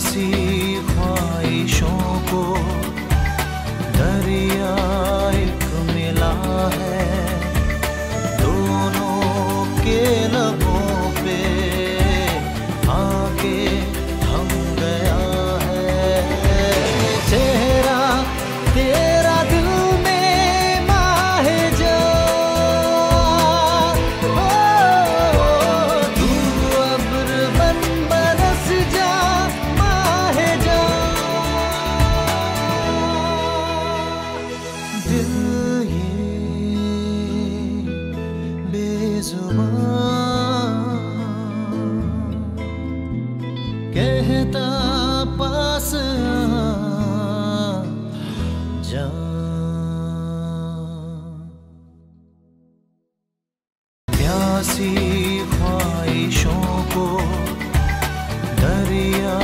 सी ख्वाहिशों को दरिया दिल ये बेजुबान कहता पास जा। प्यासी